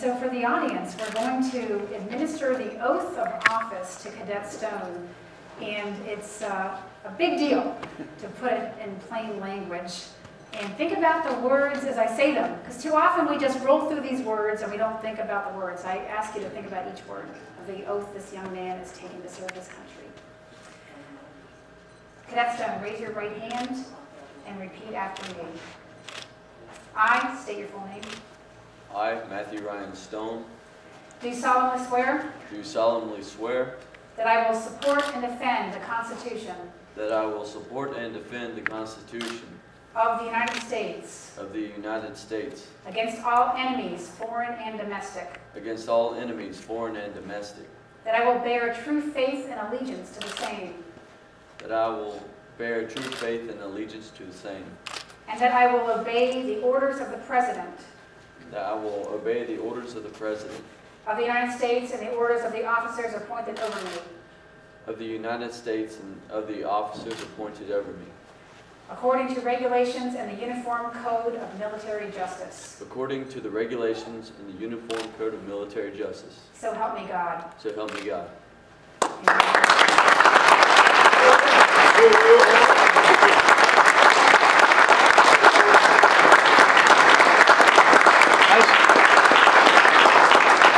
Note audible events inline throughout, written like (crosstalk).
So for the audience, we're going to administer the oath of office to Cadet Stone. And it's uh, a big deal to put it in plain language. And think about the words as I say them, because too often we just roll through these words and we don't think about the words. I ask you to think about each word of the oath this young man is taking to serve his country. Cadet Stone, raise your right hand and repeat after me. I state your full name. I, Matthew Ryan Stone, Do solemnly swear do solemnly swear that I will support and defend the Constitution that I will support and defend the Constitution of the United States of the United States against all enemies, foreign and domestic, against all enemies, foreign and domestic, that I will bear true faith and allegiance to the same, that I will bear true faith and allegiance to the same, and that I will obey the orders of the President that I will obey the orders of the President of the United States and the orders of the officers appointed over me, of the United States and of the officers appointed over me, according to regulations and the Uniform Code of Military Justice. according to the regulations and the Uniform Code of Military Justice. So help me God. So help me God.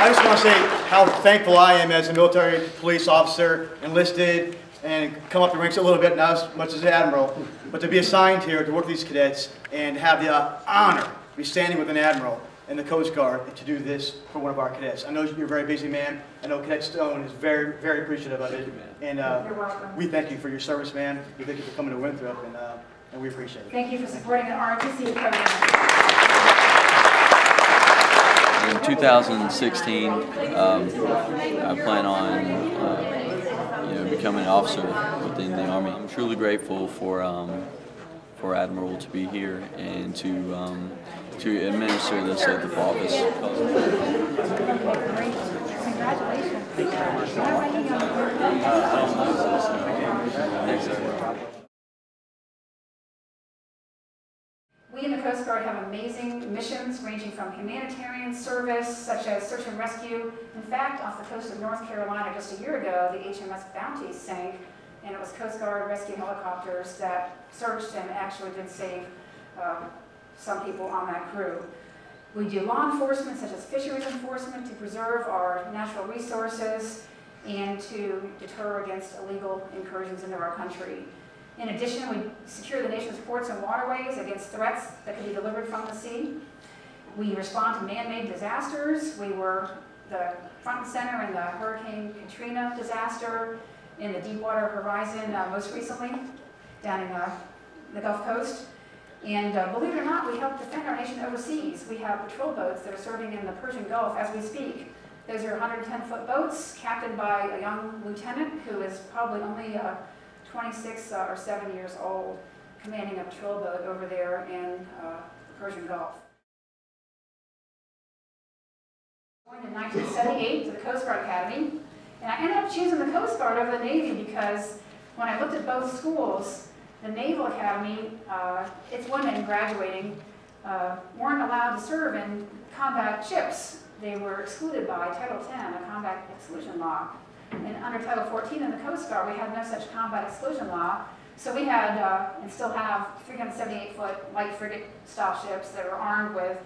I just want to say how thankful I am as a military police officer, enlisted, and come up the ranks a little bit, not as much as an admiral, but to be assigned here to work with these cadets and have the uh, honor to be standing with an admiral and the Coast Guard to do this for one of our cadets. I know you're a very busy man. I know Cadet Stone is very, very appreciative of it. Thank you, man. And uh, You're welcome. we thank you for your service, man. We thank you for coming to Winthrop, and, uh, and we appreciate it. Thank you for supporting the ROTC program. In 2016, um, I plan on uh, you know, becoming an officer within the Army. I'm truly grateful for um, for Admiral to be here and to um, to administer this oath of office. Thanks, Guard have amazing missions ranging from humanitarian service, such as search and rescue. In fact, off the coast of North Carolina just a year ago, the HMS Bounty sank, and it was Coast Guard rescue helicopters that searched and actually did save um, some people on that crew. We do law enforcement, such as fisheries enforcement, to preserve our natural resources and to deter against illegal incursions into our country. In addition, we secure the nation's ports and waterways against threats that can be delivered from the sea. We respond to man-made disasters. We were the front and center in the Hurricane Katrina disaster, in the Deepwater Horizon uh, most recently, down in uh, the Gulf Coast. And uh, believe it or not, we help defend our nation overseas. We have patrol boats that are serving in the Persian Gulf as we speak. Those are 110-foot boats, captained by a young lieutenant who is probably only uh, 26 uh, or 7 years old, commanding a patrol boat over there in uh, the Persian Gulf. Joined in 1978 to the Coast Guard Academy, and I ended up choosing the Coast Guard over the Navy because when I looked at both schools, the Naval Academy, uh, its women graduating uh, weren't allowed to serve in combat ships. They were excluded by Title X, a combat exclusion law. And under Title 14 in the Coast Guard, we had no such combat exclusion law. So we had, uh, and still have, 378-foot light frigate-style ships that were armed with,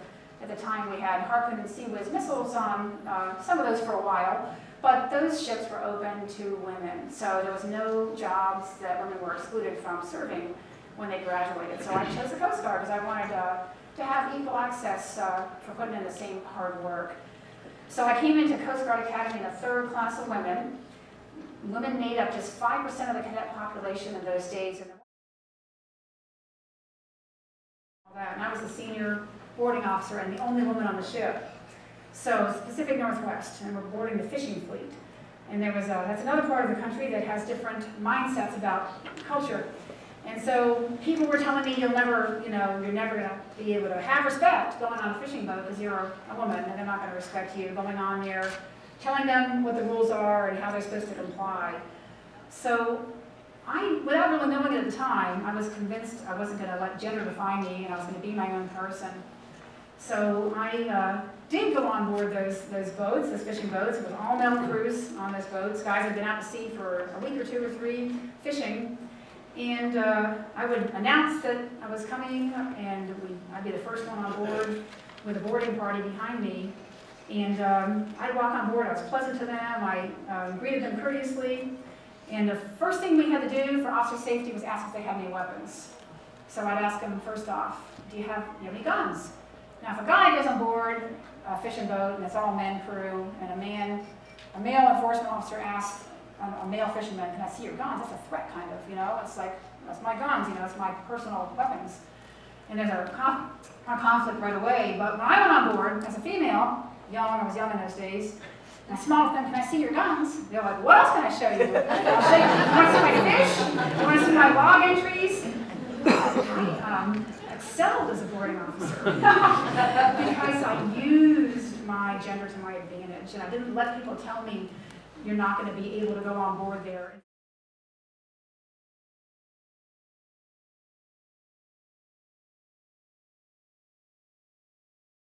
at the time, we had Harpoon and Sea Whiz missiles on uh, some of those for a while. But those ships were open to women, so there was no jobs that women were excluded from serving when they graduated. So I chose the Coast Guard because I wanted uh, to have equal access uh, for putting in the same hard work. So I came into Coast Guard Academy in a third class of women. Women made up just 5% of the cadet population in those days. And I was the senior boarding officer and the only woman on the ship. So Pacific Northwest, and we're boarding the fishing fleet. And there was a, that's another part of the country that has different mindsets about culture. And so people were telling me you'll never, you know, you're never going to be able to have respect going on a fishing boat because you're a woman and they're not going to respect you going on there, telling them what the rules are and how they're supposed to comply. So I, without really knowing at the time, I was convinced I wasn't going to let gender define me and I was going to be my own person. So I uh, did go on board those, those boats, those fishing boats, it was all male crews on those boats. Guys had been out to sea for a week or two or three fishing. And uh, I would announce that I was coming, and we, I'd be the first one on board with a boarding party behind me. And um, I'd walk on board, I was pleasant to them, I um, greeted them courteously. And the first thing we had to do for officer safety was ask if they had any weapons. So I'd ask them first off, do you have, you have any guns? Now, if a guy goes on board a fishing boat and it's all men crew, and a man, a male enforcement officer asks a male fisherman, can I see your guns? That's a threat, kind of, you know? It's like, that's my guns, you know, it's my personal weapons. And there's a, conf- a conflict right away. But when I went on board as a female, young, I was young in those days, and I smiled at them, can I see your guns? They're like, what else can I show you? I'll (laughs) show you. You want to see my fish? You want to see my log entries? I um, excelled as a boarding officer (laughs) because I used my gender to my advantage, and I didn't let people tell me you're not going to be able to go on board there.